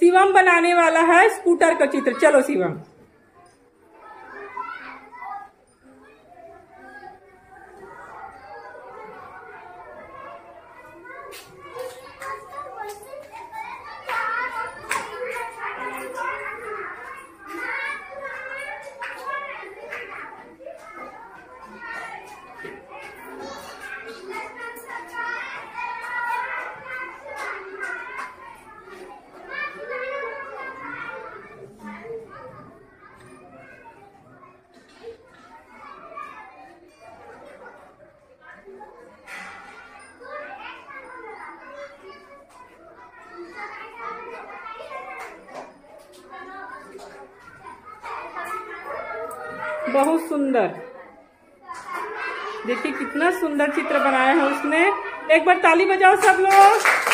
शिवम बनाने वाला है स्कूटर का चित्र। चलो शिवम। बहुत सुंदर। देखिए कितना सुंदर चित्र बनाया है उसने। एक बार ताली बजाओ सब लोग।